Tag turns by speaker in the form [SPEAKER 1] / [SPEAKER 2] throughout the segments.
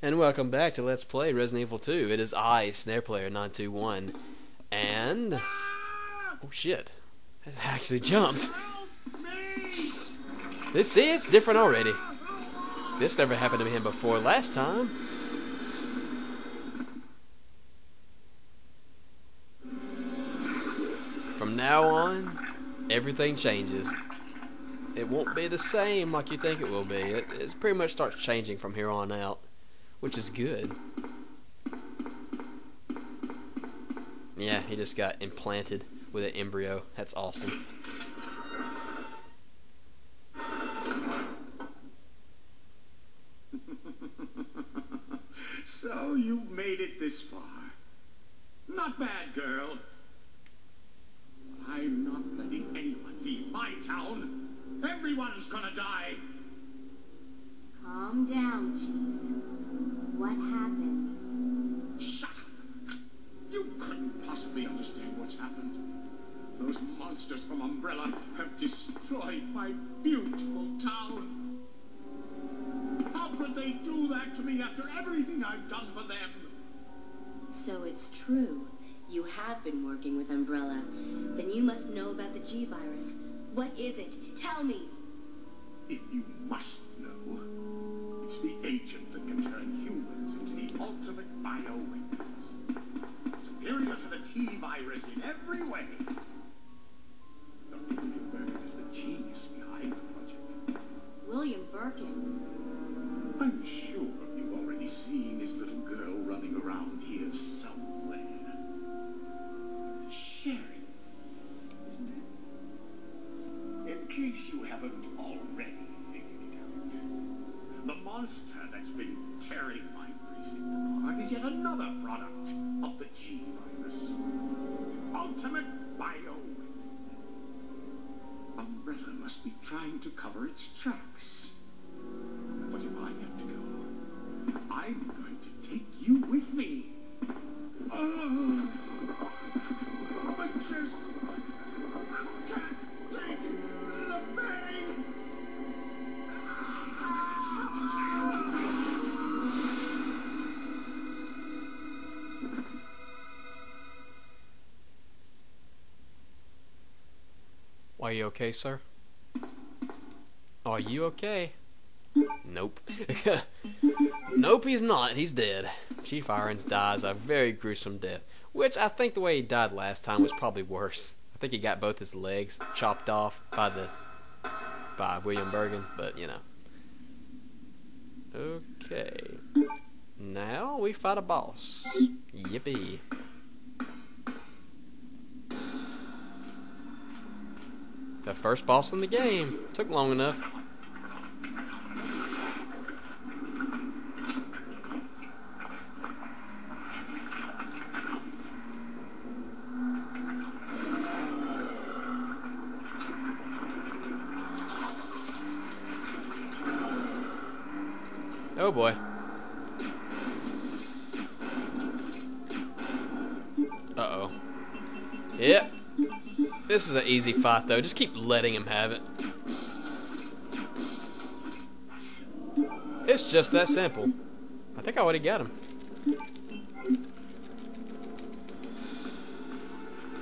[SPEAKER 1] and welcome back to Let's Play Resident Evil 2. It is I, Snare Player 921, and... Oh shit. It actually jumped. This, see, it's different already. This never happened to him before last time. From now on, everything changes. It won't be the same like you think it will be. It, it pretty much starts changing from here on out, which is good. Yeah, he just got implanted with an embryo. That's awesome.
[SPEAKER 2] So you've made it this far. Not bad, girl. But I'm not letting anyone leave my town. Everyone's gonna die.
[SPEAKER 3] Calm down, Chief. What happened?
[SPEAKER 2] Shut up. You couldn't possibly understand what's happened. Those monsters from Umbrella have destroyed my beautiful town. How could they do that to me after everything I've done for them?
[SPEAKER 3] So it's true. You have been working with Umbrella. Then you must know about the G-Virus. What is it? Tell me.
[SPEAKER 2] If you must it's the agent that can turn humans into the ultimate bioweapons. Superior to the T-virus in every way. Dr. William Birkin is the genius behind the project.
[SPEAKER 3] William Birkin.
[SPEAKER 2] I'm sure you've already seen this little girl running around here somewhere. Sherry, isn't it? In case you haven't monster that's been tearing my precinct apart is yet another product of the G virus. An ultimate bioweapon. Umbrella must be trying to cover its tracks. But if I have to go, I'm going to
[SPEAKER 1] Are you okay, sir? Are you okay? Nope. nope, he's not. He's dead. Chief Irons dies a very gruesome death, which I think the way he died last time was probably worse. I think he got both his legs chopped off by the by William Birkin, but you know. Okay. Now we fight a boss. Yippee. The first boss in the game. Took long enough. Easy fight though. Just keep letting him have it. It's just that simple. I think I already got him.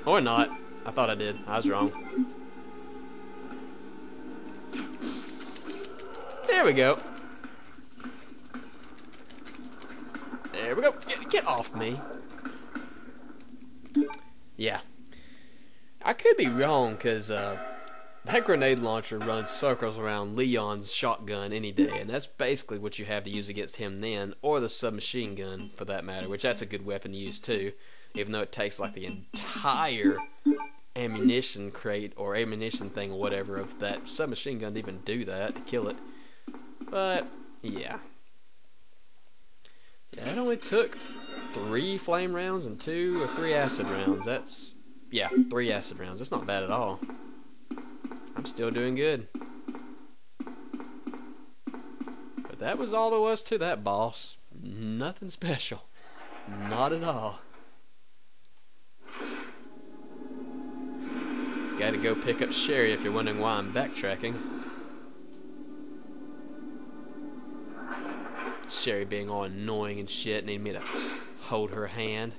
[SPEAKER 1] Or not. I thought I did. I was wrong. There we go. There we go. Get, get off me. Yeah. I could be wrong because uh, that grenade launcher runs circles around Leon's shotgun any day, and that's basically what you have to use against him then, or the submachine gun for that matter, which that's a good weapon to use too, even though it takes like the entire ammunition crate or ammunition thing or whatever of that submachine gun to even do that to kill it. But yeah. It only took three flame rounds and two or three acid rounds. That's yeah, three acid rounds. That's not bad at all. I'm still doing good. But that was all there was to that boss. Nothing special. Not at all. Gotta go pick up Sherry if you're wondering why I'm backtracking. Sherry being all annoying and shit, needing me to hold her hand.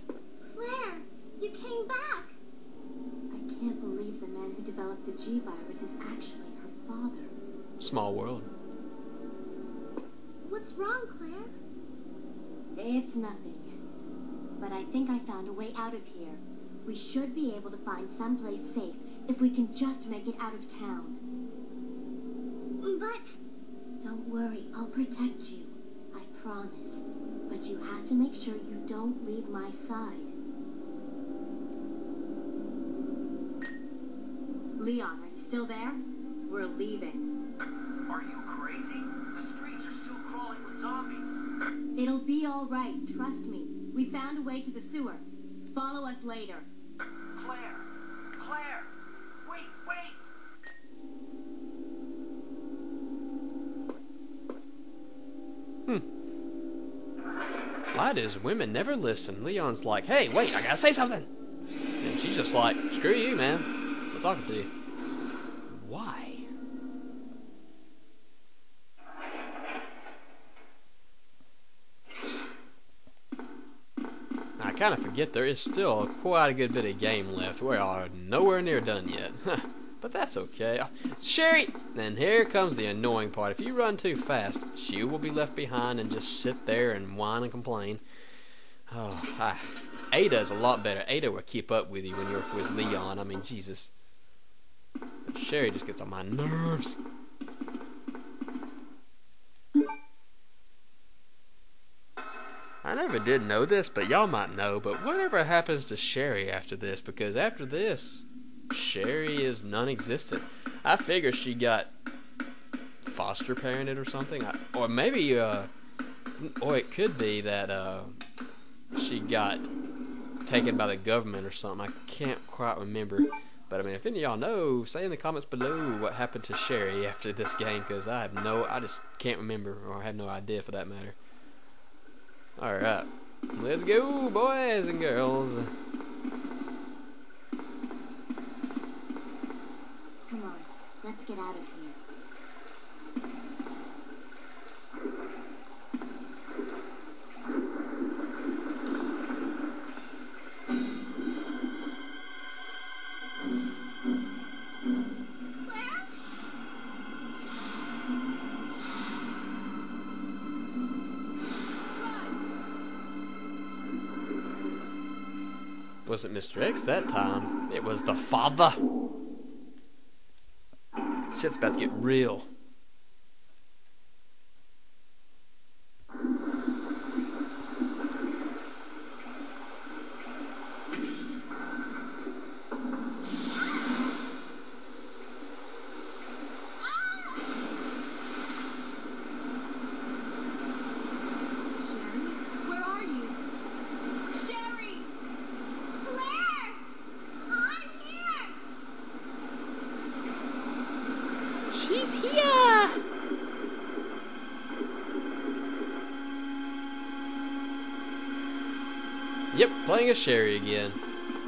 [SPEAKER 4] Claire, you came back.
[SPEAKER 3] I can't believe the man who developed the G virus is actually her father.
[SPEAKER 1] Small world.
[SPEAKER 4] What's wrong, Claire?
[SPEAKER 3] It's nothing. But I think I found a way out of here. We should be able to find someplace safe if we can just make it out of town.
[SPEAKER 4] But
[SPEAKER 3] Don't worry, I'll protect you. I promise. But you have to make sure you don't leave my side. Leon, are you still there? We're leaving.
[SPEAKER 5] Are you crazy? The streets are still crawling with zombies.
[SPEAKER 3] It'll be all right, trust me. We found a way to the sewer. Follow us later.
[SPEAKER 5] Claire! Claire! Wait, wait! Hmm.
[SPEAKER 1] Light is women never listen. Leon's like, hey, wait, I gotta say something. And she's just like, screw you, man. I'm talking to you. Why? I kind of forget there is still quite a good bit of game left. We are nowhere near done yet. but that's okay. Sherry! And here comes the annoying part. If you run too fast, she will be left behind and just sit there and whine and complain. Oh, ah. Ada's a lot better. Ada will keep up with you when you're with Leon. I mean, Jesus. But Sherry just gets on my nerves. Never did know this, but y'all might know. But whatever happens to Sherry after this? Because after this, Sherry is non-existent. I figure she got foster parented or something, I, or maybe, uh, or it could be that uh, she got taken by the government or something. I can't quite remember. But I mean, if any of y'all know, say in the comments below what happened to Sherry after this game, because I have no, I just can't remember, or I have no idea for that matter. Alright, let's go, boys and girls.
[SPEAKER 3] Come on, let's get out of here.
[SPEAKER 1] Wasn't Mr. X that time, it was the father. Shit's about to get real.
[SPEAKER 3] Sherry, where are you?
[SPEAKER 4] Sherry! Claire! I'm here!
[SPEAKER 1] She's here! Yep, as Sherry again.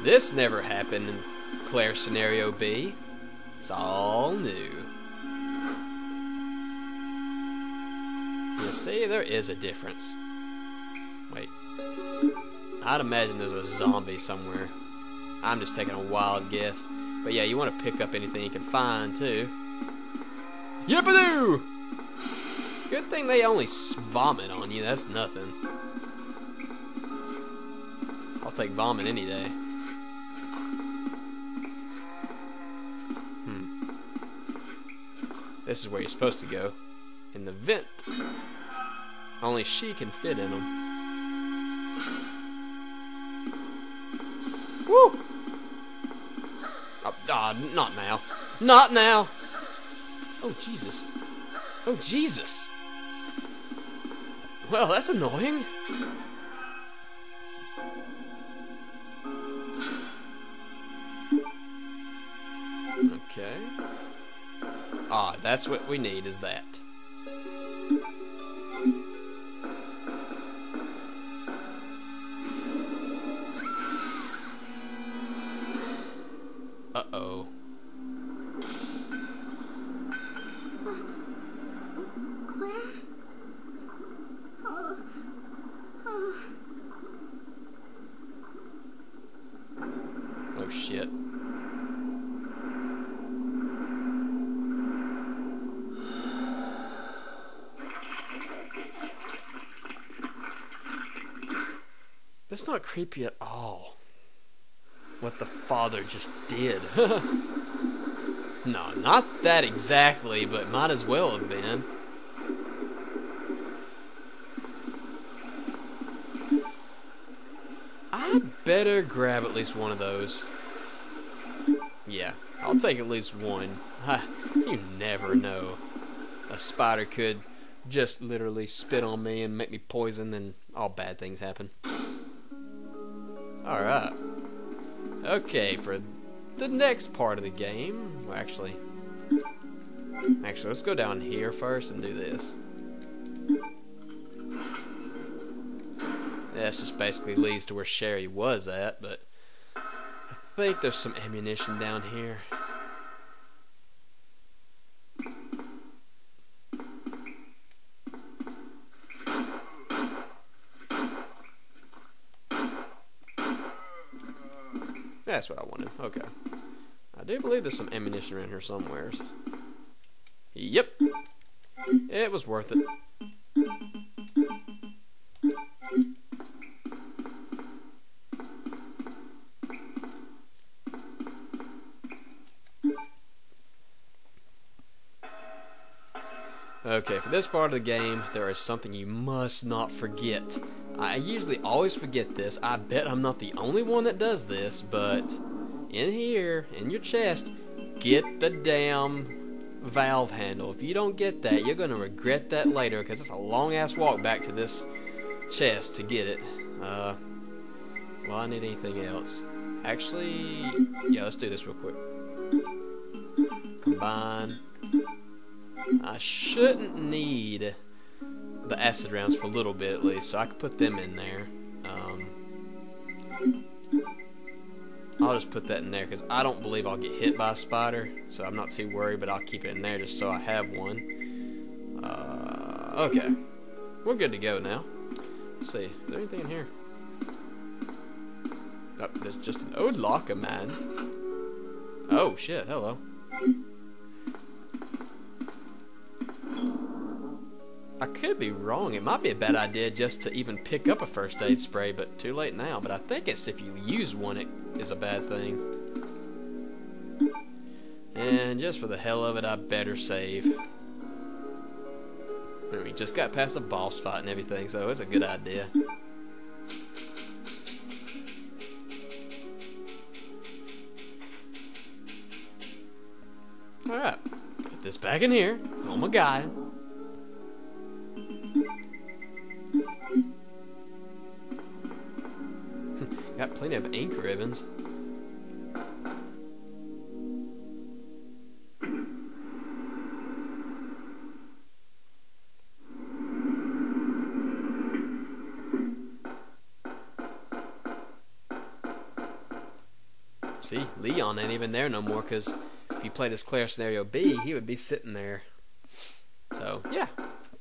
[SPEAKER 1] This never happened in Claire Scenario B. It's all new. You see, there is a difference. Wait. I'd imagine there's a zombie somewhere. I'm just taking a wild guess. But yeah, you want to pick up anything you can find, too. Yippadoo! Good thing they only vomit on you, that's nothing. I'll take vomit any day. Hmm. This is where you're supposed to go. In the vent. Only she can fit in them. Woo! Oh, ah, not now. Not now! Oh, Jesus. Oh, Jesus! Well, that's annoying. That's what we need, is that. Uh-oh.
[SPEAKER 4] Claire? Oh
[SPEAKER 1] That's not creepy at all. What the father just did. no, not that exactly, but might as well have been. I better grab at least one of those. Yeah, I'll take at least one. You never know. A spider could just literally spit on me and make me poison, and all bad things happen. Alright. Okay, for the next part of the game, well, actually, actually, let's go down here first and do this. This just basically leads to where Sherry was at, but I think there's some ammunition down here. That's what I wanted. Okay. I do believe there's some ammunition around here somewheres. Yep. It was worth it. Okay, for this part of the game, there is something you must not forget. I usually always forget this. I bet I'm not the only one that does this, but in here, in your chest, get the damn valve handle. If you don't get that, you're going to regret that later because it's a long ass walk back to this chest to get it. Uh, well, I need anything else. Actually, yeah, let's do this real quick. Combine. I shouldn't need the acid rounds for a little bit at least, so I could put them in there. Um, I'll just put that in there because I don't believe I'll get hit by a spider, so I'm not too worried, but I'll keep it in there just so I have one. Uh, okay, we're good to go now. Let's see, is there anything in here? Oh, there's just an old locker, man. Oh, shit, hello. I could be wrong. It might be a bad idea just to even pick up a first aid spray, but too late now. But I think it's if you use one, it is a bad thing. And just for the hell of it, I better save. We just got past a boss fight and everything, so it's a good idea. Alright, put this back in here. Oh my god. Plenty of ink ribbons. See, Leon ain't even there no more because if you played as Claire Scenario B, he would be sitting there. So, yeah,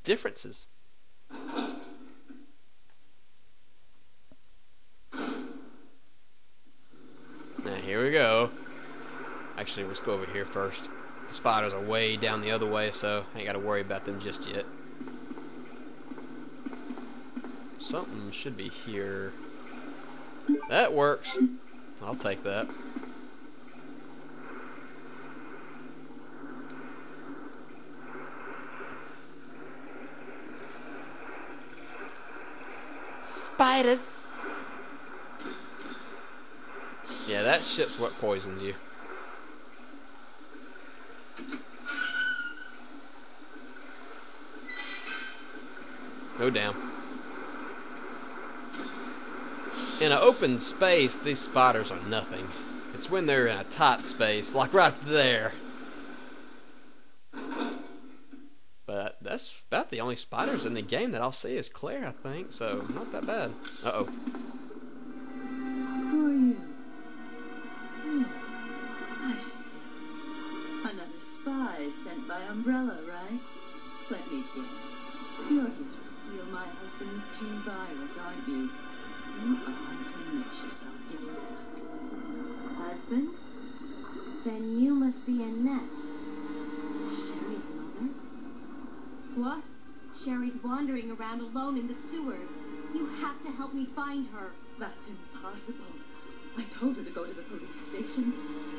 [SPEAKER 1] differences. Now, here we go. Actually, let's go over here first. The spiders are way down the other way, so I ain't got to worry about them just yet. Something should be here. That works. I'll take that. Spiders. Yeah, that shit's what poisons you. Oh damn. In an open space, these spiders are nothing. It's when they're in a tight space, like right there. But that's about the only spiders in the game that I'll see is Claire, I think, so not that bad. Uh
[SPEAKER 6] Another spy sent by Umbrella, right? Let me guess. You're here to steal my husband's G-virus, aren't you? You are tenacious, I'll give you that.
[SPEAKER 3] Husband? Then you must be Annette. Sherry's mother?
[SPEAKER 6] What?
[SPEAKER 3] Sherry's wandering around alone in the sewers. You have to help me find her.
[SPEAKER 6] That's impossible. I told her to go to the police station.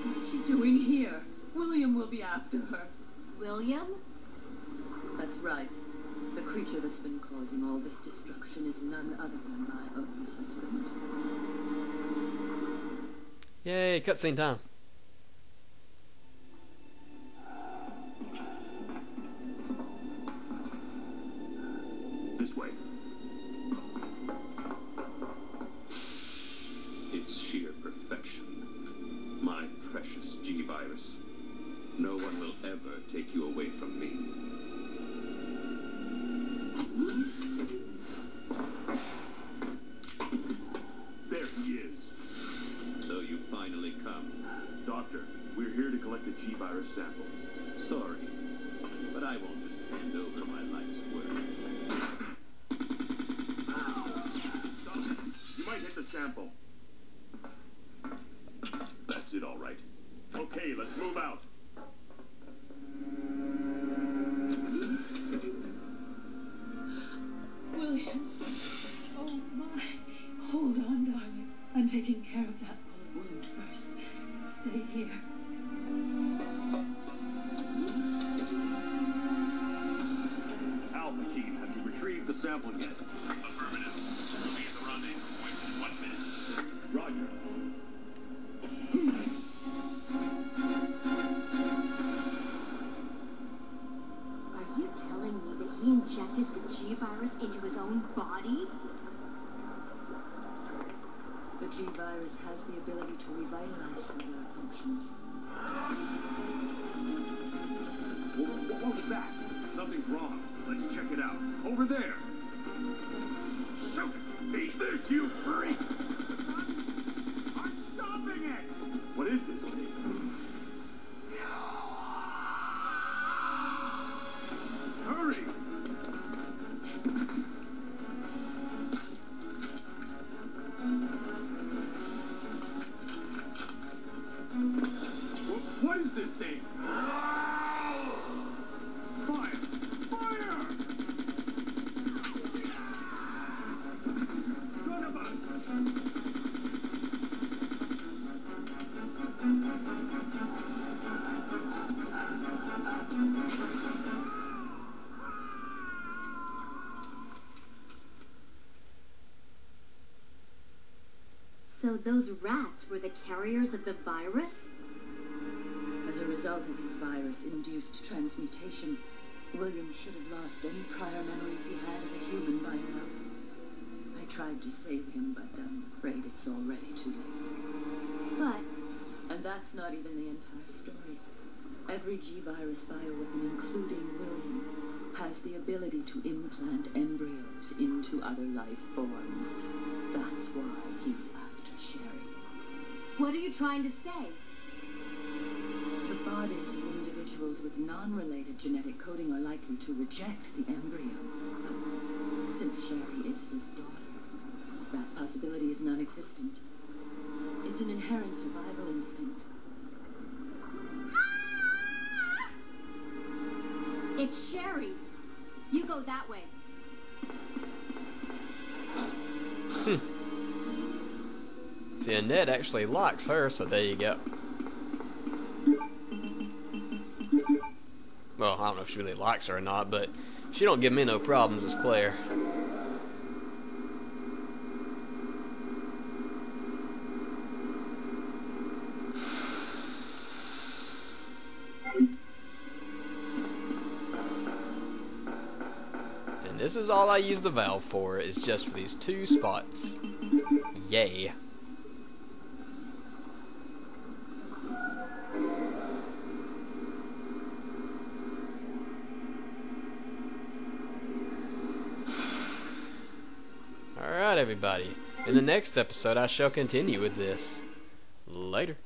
[SPEAKER 6] What's she doing here? William will be after her.
[SPEAKER 3] William?
[SPEAKER 6] That's right. The creature that's been causing all this destruction is none other than my own husband.
[SPEAKER 1] Yay, cutscene time.
[SPEAKER 2] G-Virus sample. Sorry, but I won't just hand over my life's work. Doctor, you might hit the sample. That's it, all right. Okay, let's move out. The
[SPEAKER 6] ability to revitalize cellular functions.
[SPEAKER 3] So those rats were the carriers of the virus?
[SPEAKER 6] As a result of his virus-induced transmutation, William should have lost any prior memories he had as a human by now. I tried to save him, but I'm afraid it's already too late.
[SPEAKER 3] But
[SPEAKER 6] And that's not even the entire story. Every G-virus bioweapon, including William, has the ability to implant embryos into other life forms. That's why he's.
[SPEAKER 3] What are you trying to say?
[SPEAKER 6] The bodies of individuals with non-related genetic coding are likely to reject the embryo. But since Sherry is his daughter, that possibility is non-existent. It's an inherent survival instinct. Ah!
[SPEAKER 3] It's Sherry. You go that way. Hmm.
[SPEAKER 1] See, Annette actually likes her, so there you go. Well, I don't know if she really likes her or not, but she don't give me no problems as Claire. And this is all I use the valve for, is just for these two spots. Yay. Everybody. In the next episode, I shall continue with this. Later.